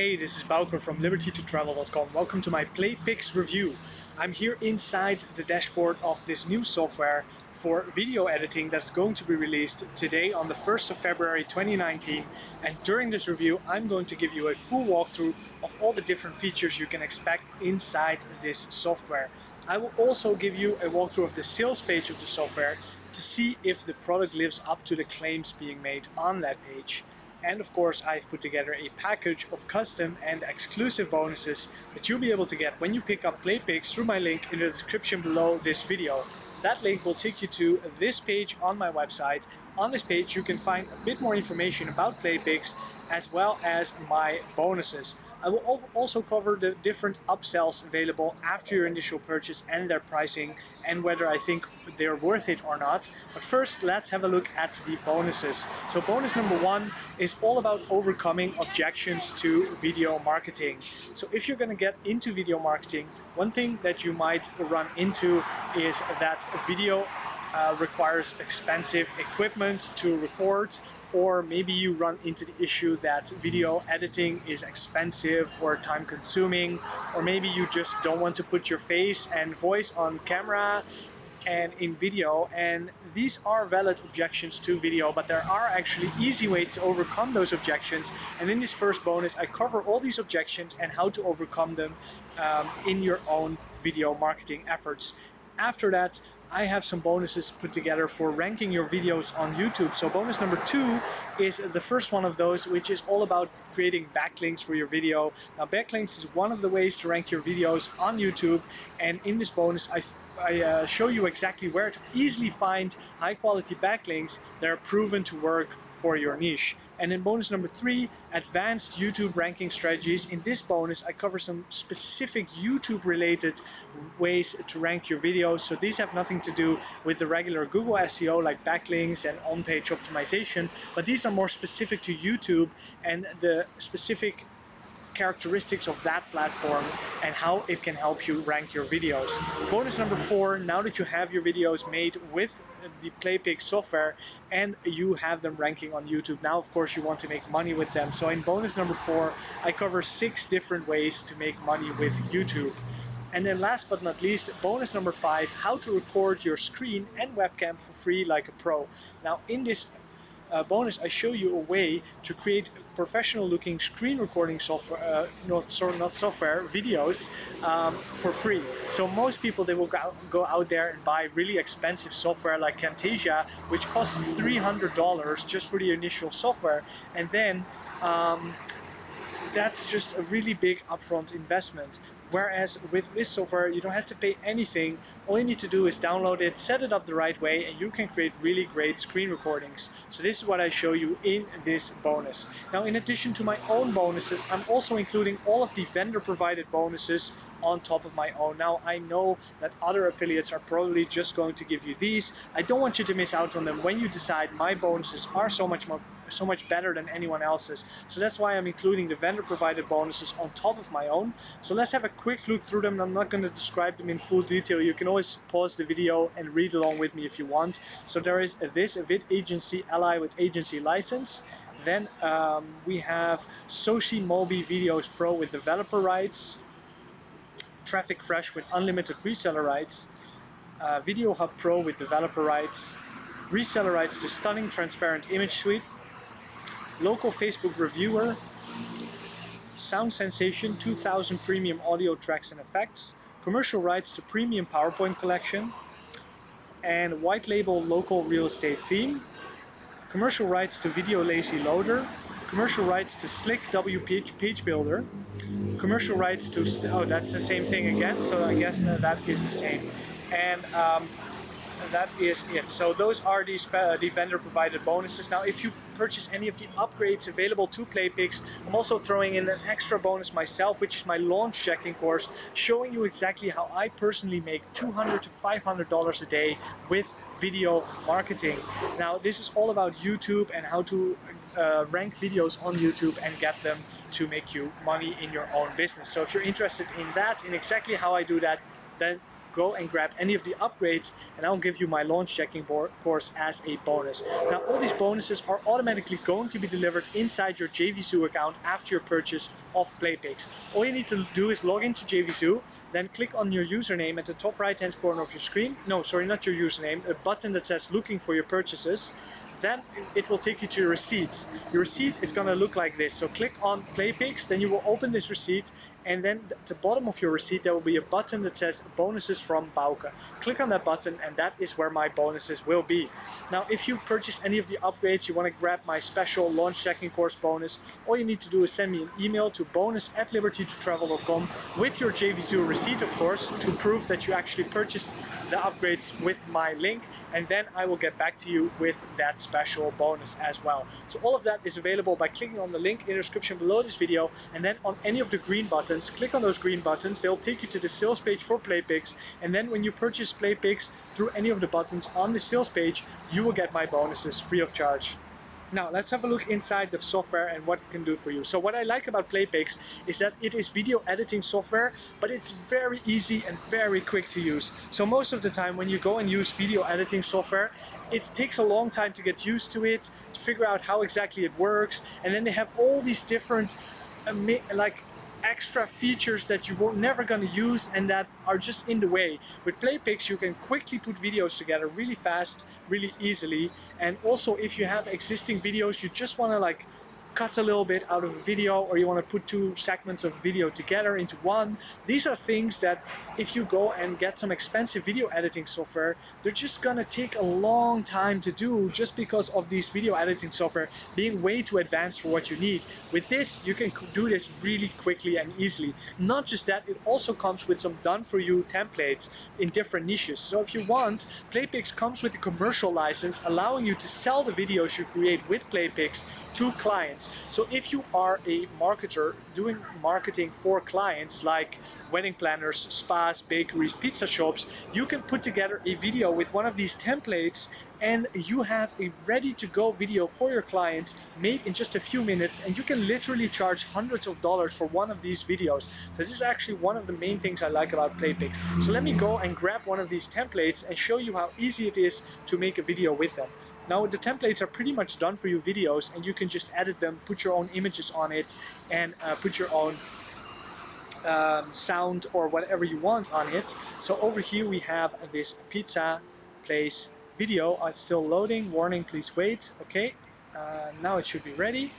Hey, this is Bauke from libertytotravel.com. Welcome to my PlayPix review. I'm here inside the dashboard of this new software for video editing that's going to be released today on the 1st of February 2019 and during this review I'm going to give you a full walkthrough of all the different features you can expect inside this software. I will also give you a walkthrough of the sales page of the software to see if the product lives up to the claims being made on that page. And of course, I've put together a package of custom and exclusive bonuses that you'll be able to get when you pick up PlayPix through my link in the description below this video. That link will take you to this page on my website. On this page, you can find a bit more information about PlayPix as well as my bonuses. I will also cover the different upsells available after your initial purchase and their pricing and whether I think they're worth it or not. But first, let's have a look at the bonuses. So bonus number one is all about overcoming objections to video marketing. So if you're going to get into video marketing, one thing that you might run into is that video uh, requires expensive equipment to record or maybe you run into the issue that video editing is expensive or time consuming or maybe you just don't want to put your face and voice on camera and in video and these are valid objections to video but there are actually easy ways to overcome those objections and in this first bonus I cover all these objections and how to overcome them um, in your own video marketing efforts. After that I have some bonuses put together for ranking your videos on YouTube. So bonus number two is the first one of those, which is all about creating backlinks for your video. Now backlinks is one of the ways to rank your videos on YouTube. And in this bonus, I I uh, show you exactly where to easily find high quality backlinks that are proven to work for your niche. And in bonus number three, advanced YouTube ranking strategies. In this bonus, I cover some specific YouTube related ways to rank your videos. So these have nothing to do with the regular Google SEO like backlinks and on-page optimization, but these are more specific to YouTube and the specific characteristics of that platform and how it can help you rank your videos. Bonus number four, now that you have your videos made with the PlayPix software and you have them ranking on YouTube, now of course you want to make money with them. So in bonus number four, I cover six different ways to make money with YouTube. And then last but not least, bonus number five, how to record your screen and webcam for free like a pro. Now in this uh, bonus, I show you a way to create professional looking screen recording software, uh, not, sorry, not software, videos um, for free. So most people, they will go, go out there and buy really expensive software like Camtasia, which costs $300 just for the initial software. And then um, that's just a really big upfront investment. Whereas with this software, you don't have to pay anything. All you need to do is download it, set it up the right way, and you can create really great screen recordings. So this is what I show you in this bonus. Now, in addition to my own bonuses, I'm also including all of the vendor provided bonuses on top of my own. Now, I know that other affiliates are probably just going to give you these. I don't want you to miss out on them when you decide my bonuses are so much more so much better than anyone else's. So that's why I'm including the vendor provided bonuses on top of my own. So let's have a quick look through them. I'm not going to describe them in full detail. You can always pause the video and read along with me if you want. So there is this vid agency ally with agency license. Then um, we have Soci Mobi Videos Pro with developer rights. Traffic Fresh with unlimited reseller rights. Uh, Video Hub Pro with developer rights. Reseller rights to stunning transparent image suite local Facebook reviewer, Sound Sensation 2000 premium audio tracks and effects, commercial rights to premium PowerPoint collection, and white label local real estate theme, commercial rights to Video Lazy Loader, commercial rights to Slick WP Page Builder, commercial rights to, oh that's the same thing again, so I guess that is the same. And um, that is it. So those are these, uh, the vendor provided bonuses. Now if you purchase any of the upgrades available to PlayPix, I'm also throwing in an extra bonus myself, which is my launch jacking course, showing you exactly how I personally make 200 to $500 a day with video marketing. Now this is all about YouTube and how to uh, rank videos on YouTube and get them to make you money in your own business. So if you're interested in that, in exactly how I do that, then go and grab any of the upgrades and I'll give you my launch jacking course as a bonus. Now all these bonuses are automatically going to be delivered inside your JVZoo account after your purchase of PlayPix. All you need to do is log into JVZoo, then click on your username at the top right hand corner of your screen. No, sorry, not your username, a button that says looking for your purchases then it will take you to your receipts. Your receipt is gonna look like this. So click on PlayPix, then you will open this receipt and then at the bottom of your receipt there will be a button that says bonuses from Bauke. Click on that button and that is where my bonuses will be. Now if you purchase any of the upgrades, you want to grab my special launch jacking course bonus, all you need to do is send me an email to bonus at libertytotravel.com with your JVZoo receipt of course to prove that you actually purchased the upgrades with my link and then I will get back to you with that special bonus as well. So all of that is available by clicking on the link in the description below this video and then on any of the green buttons, click on those green buttons, they'll take you to the sales page for PlayPix and then when you purchase PlayPix through any of the buttons on the sales page, you will get my bonuses free of charge. Now let's have a look inside the software and what it can do for you. So what I like about PlayPix is that it is video editing software, but it's very easy and very quick to use. So most of the time when you go and use video editing software, it takes a long time to get used to it, to figure out how exactly it works, and then they have all these different like extra features that you were never to use and that are just in the way. With PlayPix you can quickly put videos together really fast, really easily and also if you have existing videos you just want to like cut a little bit out of a video or you want to put two segments of video together into one. These are things that if you go and get some expensive video editing software, they're just gonna take a long time to do just because of these video editing software being way too advanced for what you need. With this, you can do this really quickly and easily. Not just that, it also comes with some done-for-you templates in different niches. So if you want, PlayPix comes with a commercial license allowing you to sell the videos you create with PlayPix to clients clients. So if you are a marketer doing marketing for clients like wedding planners, spas, bakeries, pizza shops, you can put together a video with one of these templates and you have a ready to go video for your clients made in just a few minutes and you can literally charge hundreds of dollars for one of these videos. So this is actually one of the main things I like about PlayPix. So let me go and grab one of these templates and show you how easy it is to make a video with them. Now the templates are pretty much done for you videos and you can just edit them, put your own images on it and uh, put your own um, sound or whatever you want on it. So over here we have this pizza place video. Uh, it's still loading. Warning, please wait. Okay, uh, now it should be ready.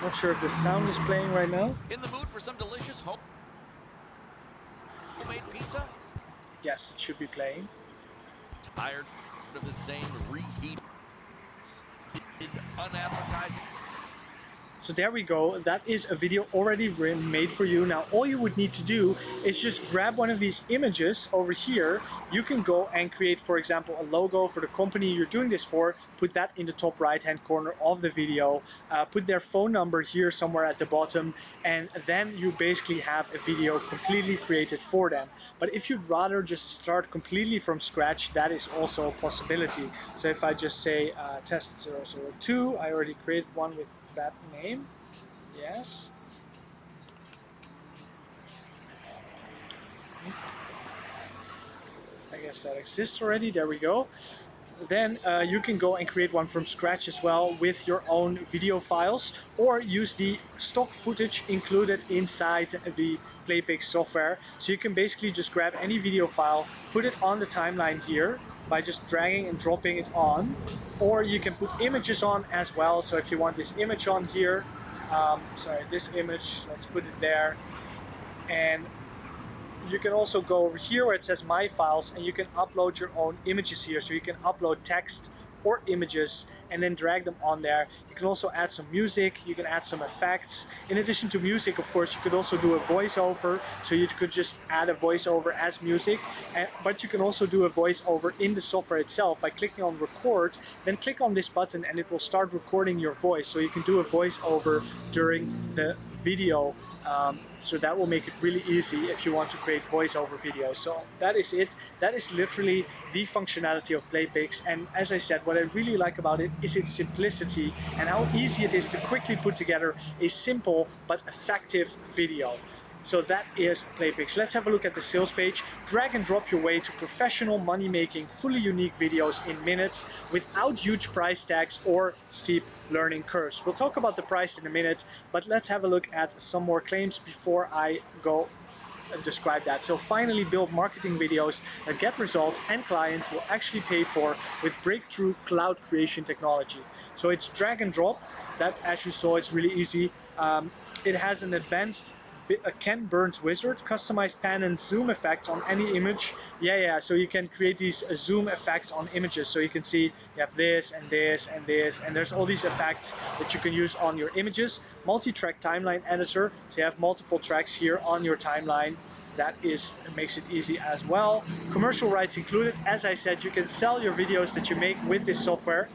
Not sure if the sound is playing right now. In the mood for some delicious home homemade pizza? Yes, it should be playing. Tired of the same reheat, unappetizing so there we go. That is a video already made for you. Now all you would need to do is just grab one of these images over here. You can go and create, for example, a logo for the company you're doing this for. Put that in the top right hand corner of the video. Uh, put their phone number here somewhere at the bottom. And then you basically have a video completely created for them. But if you'd rather just start completely from scratch, that is also a possibility. So if I just say uh, test 002, I already created one with that name. Yes. I guess that exists already. There we go. Then uh, you can go and create one from scratch as well with your own video files or use the stock footage included inside the PlayPix software. So you can basically just grab any video file, put it on the timeline here, by just dragging and dropping it on or you can put images on as well. So if you want this image on here um, sorry this image let's put it there. And you can also go over here where it says my files and you can upload your own images here. So you can upload text or images and then drag them on there. You can also add some music, you can add some effects. In addition to music, of course, you could also do a voiceover. So you could just add a voiceover as music, but you can also do a voiceover in the software itself by clicking on record, then click on this button and it will start recording your voice. So you can do a voiceover during the video Um, so that will make it really easy if you want to create voiceover videos. So that is it. That is literally the functionality of Playpix. And as I said, what I really like about it is its simplicity and how easy it is to quickly put together a simple but effective video. So that is Playpix. Let's have a look at the sales page. Drag and drop your way to professional money-making, fully unique videos in minutes without huge price tags or steep learning curves. We'll talk about the price in a minute, but let's have a look at some more claims before I go describe that. So finally build marketing videos that get results and clients will actually pay for with breakthrough cloud creation technology. So it's drag and drop. That, as you saw, it's really easy. Um, it has an advanced Ken Burns wizard, customize pan and zoom effects on any image. Yeah, yeah, so you can create these uh, zoom effects on images. So you can see you have this and this and this, and there's all these effects that you can use on your images. Multi-track timeline editor, so you have multiple tracks here on your timeline that is makes it easy as well. Commercial rights included. As I said, you can sell your videos that you make with this software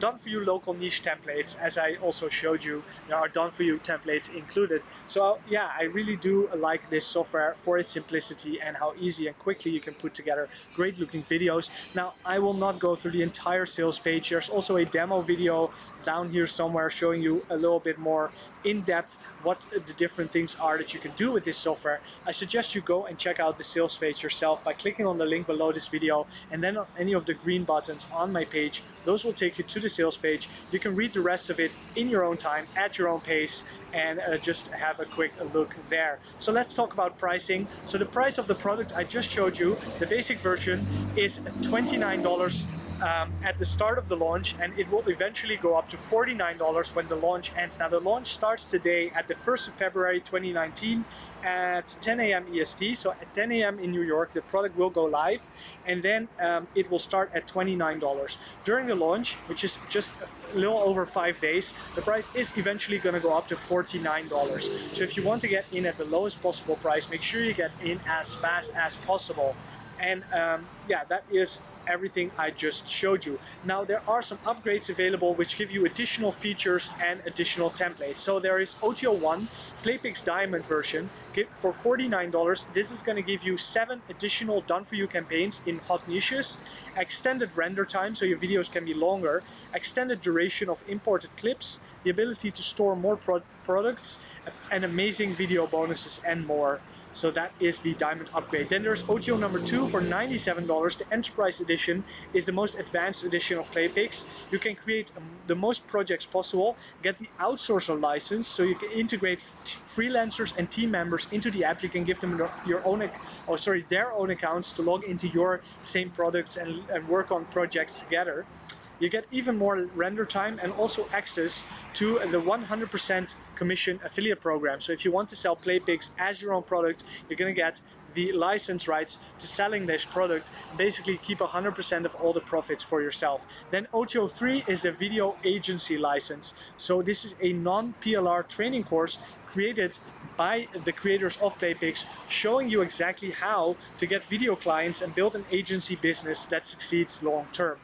done for you local niche templates as I also showed you there are done for you templates included. So yeah I really do like this software for its simplicity and how easy and quickly you can put together great looking videos. Now I will not go through the entire sales page. There's also a demo video down here somewhere showing you a little bit more in depth what the different things are that you can do with this software, I suggest you go and check out the sales page yourself by clicking on the link below this video and then on any of the green buttons on my page. Those will take you to the sales page. You can read the rest of it in your own time, at your own pace, and uh, just have a quick look there. So let's talk about pricing. So the price of the product I just showed you, the basic version, is $29 um, at the start of the launch and it will eventually go up to $49 when the launch ends. Now the launch starts today at the 1st of February 2019 at 10 a.m. EST. So at 10 a.m. in New York, the product will go live and then um, it will start at $29. During the launch, which is just a little over five days, the price is eventually going to go up to $49. So if you want to get in at the lowest possible price, make sure you get in as fast as possible. And um, yeah, that is everything I just showed you. Now there are some upgrades available which give you additional features and additional templates. So there is OTO1, Playpix Diamond version for $49. This is going to give you seven additional done-for-you campaigns in hot niches, extended render time so your videos can be longer, extended duration of imported clips, the ability to store more pro products, and amazing video bonuses and more. So that is the diamond upgrade. Then there's OTO number two for $97. The Enterprise Edition is the most advanced edition of Playpix. You can create um, the most projects possible, get the outsourcer license, so you can integrate freelancers and team members into the app. You can give them your own, oh sorry, their own accounts to log into your same products and, and work on projects together you get even more render time and also access to the 100% commission affiliate program. So if you want to sell Playpix as your own product, you're gonna get the license rights to selling this product, basically keep 100% of all the profits for yourself. Then OTO3 is the video agency license. So this is a non-PLR training course created by the creators of Playpix, showing you exactly how to get video clients and build an agency business that succeeds long term.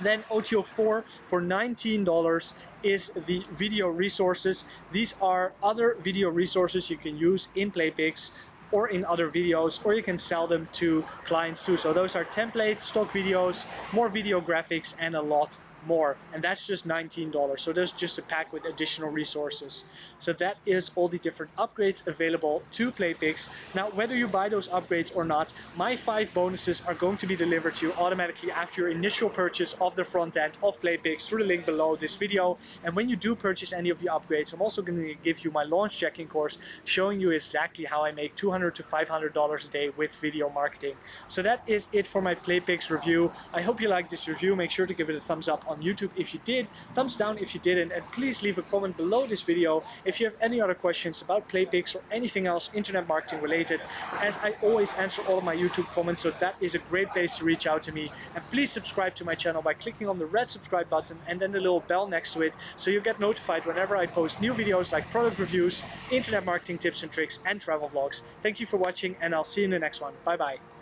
Then OTO4 for $19 is the video resources. These are other video resources you can use in Playpix or in other videos, or you can sell them to clients too. So those are templates, stock videos, more video graphics, and a lot more and that's just $19 so there's just a pack with additional resources. So that is all the different upgrades available to Playpix. Now whether you buy those upgrades or not my five bonuses are going to be delivered to you automatically after your initial purchase of the front end of Playpix through the link below this video. And when you do purchase any of the upgrades I'm also going to give you my launch jacking course showing you exactly how I make 200 to 500 dollars a day with video marketing. So that is it for my Playpix review. I hope you liked this review. Make sure to give it a thumbs up on YouTube if you did, thumbs down if you didn't, and please leave a comment below this video if you have any other questions about Playpix or anything else internet marketing related, as I always answer all of my YouTube comments, so that is a great place to reach out to me. And please subscribe to my channel by clicking on the red subscribe button and then the little bell next to it, so you get notified whenever I post new videos like product reviews, internet marketing tips and tricks, and travel vlogs. Thank you for watching, and I'll see you in the next one. Bye bye.